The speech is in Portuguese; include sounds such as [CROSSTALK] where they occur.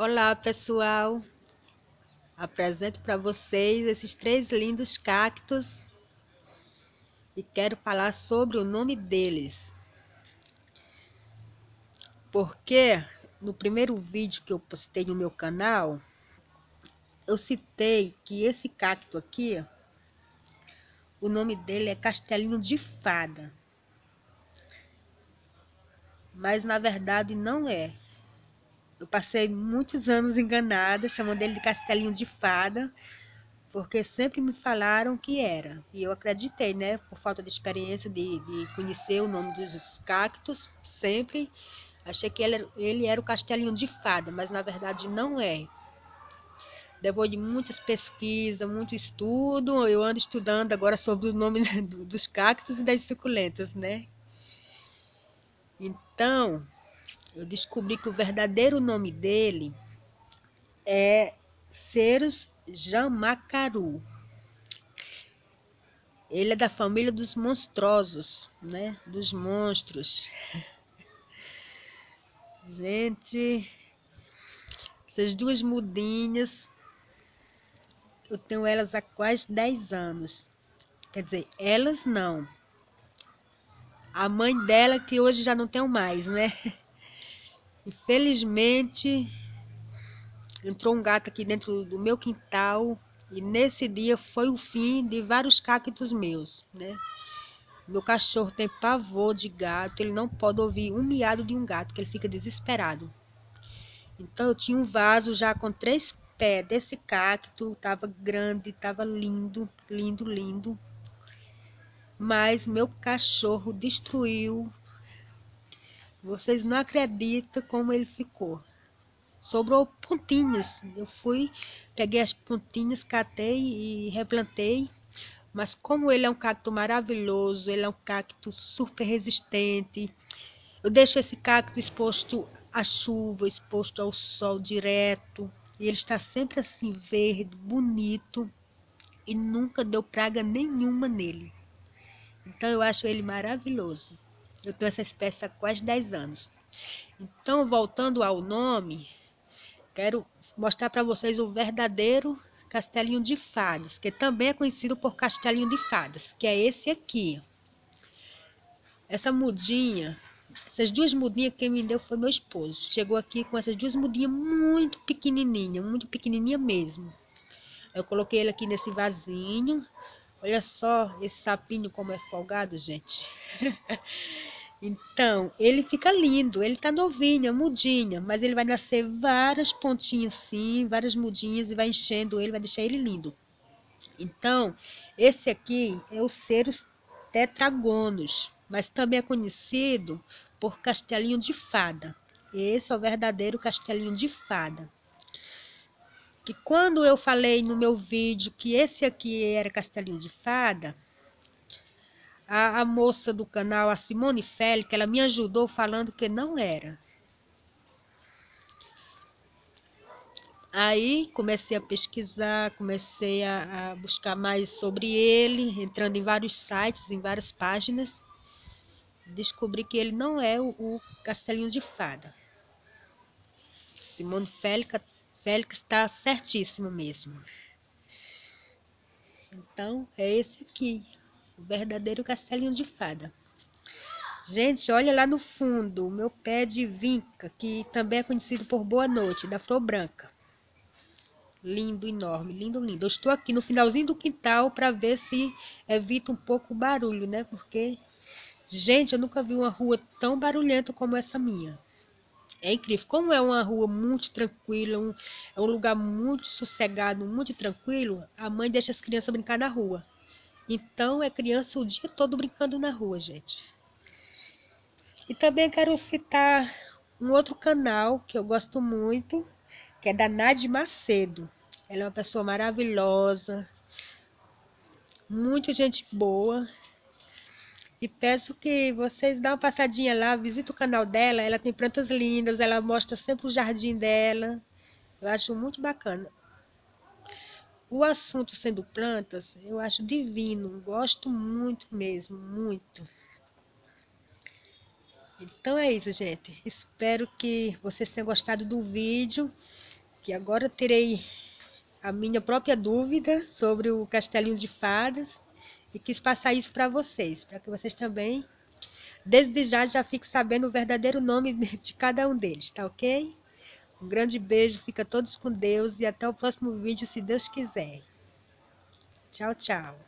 Olá pessoal, apresento para vocês esses três lindos cactos e quero falar sobre o nome deles. Porque no primeiro vídeo que eu postei no meu canal, eu citei que esse cacto aqui, o nome dele é Castelinho de Fada. Mas na verdade não é. Eu passei muitos anos enganada, chamando ele de castelinho de fada, porque sempre me falaram que era. E eu acreditei, né? Por falta de experiência de, de conhecer o nome dos cactos, sempre achei que ele, ele era o castelinho de fada, mas na verdade não é. Depois de muitas pesquisas, muito estudo, eu ando estudando agora sobre o nome [LAUGHS] dos cactos e das suculentas, né? Então, eu descobri que o verdadeiro nome dele é Ceros Jamacaru. Ele é da família dos monstruosos, né? Dos monstros. [LAUGHS] Gente, essas duas mudinhas, eu tenho elas há quase 10 anos. Quer dizer, elas não. A mãe dela que hoje já não tenho mais, né? [LAUGHS] Infelizmente, entrou um gato aqui dentro do meu quintal e nesse dia foi o fim de vários cactos meus, né? Meu cachorro tem pavor de gato, ele não pode ouvir um miado de um gato, que ele fica desesperado. Então eu tinha um vaso já com três pés desse cacto, tava grande, tava lindo, lindo, lindo. Mas meu cachorro destruiu vocês não acreditam como ele ficou. Sobrou pontinhas. Eu fui, peguei as pontinhas, catei e replantei. Mas como ele é um cacto maravilhoso, ele é um cacto super resistente. Eu deixo esse cacto exposto à chuva, exposto ao sol direto. E ele está sempre assim, verde, bonito. E nunca deu praga nenhuma nele. Então eu acho ele maravilhoso. Eu tenho essa espécie há quase 10 anos. Então, voltando ao nome, quero mostrar para vocês o verdadeiro castelinho de fadas, que também é conhecido por castelinho de fadas, que é esse aqui. Essa mudinha, essas duas mudinhas que me deu foi meu esposo. Chegou aqui com essas duas mudinhas muito pequenininha, muito pequenininha mesmo. Eu coloquei ele aqui nesse vasinho. Olha só esse sapinho como é folgado, gente. [LAUGHS] Então, ele fica lindo, ele tá novinho, mudinha, mas ele vai nascer várias pontinhas assim, várias mudinhas e vai enchendo ele, vai deixar ele lindo. Então, esse aqui é o Ceros tetragonos, mas também é conhecido por castelinho de fada. Esse é o verdadeiro castelinho de fada. Que quando eu falei no meu vídeo que esse aqui era castelinho de fada, a, a moça do canal, a Simone Félix, ela me ajudou falando que não era. Aí comecei a pesquisar, comecei a, a, buscar mais sobre ele, entrando em vários sites, em várias páginas. Descobri que ele não é o, o Castelinho de Fada. Simone Félix, Félix está certíssimo mesmo. Então, é esse aqui, o verdadeiro castelinho de fada. Gente, olha lá no fundo, o meu pé de vinca, que também é conhecido por boa noite, da flor branca. Lindo, enorme, lindo, lindo. Eu estou aqui no finalzinho do quintal para ver se evita um pouco o barulho, né? Porque, gente, eu nunca vi uma rua tão barulhenta como essa minha. É incrível. Como é uma rua muito tranquila, um, é um lugar muito sossegado, muito tranquilo, a mãe deixa as crianças brincar na rua. Então é criança o dia todo brincando na rua, gente. E também quero citar um outro canal que eu gosto muito, que é da Nadi Macedo. Ela é uma pessoa maravilhosa, muito gente boa. E peço que vocês dêem uma passadinha lá, visite o canal dela. Ela tem plantas lindas, ela mostra sempre o jardim dela. Eu acho muito bacana. O assunto sendo plantas, eu acho divino, gosto muito mesmo, muito. Então é isso, gente. Espero que vocês tenham gostado do vídeo. que agora terei a minha própria dúvida sobre o Castelinho de Fadas e quis passar isso para vocês, para que vocês também, desde já, já fiquem sabendo o verdadeiro nome de cada um deles, tá ok? Um grande beijo, fica todos com Deus e até o próximo vídeo, se Deus quiser. Tchau, tchau.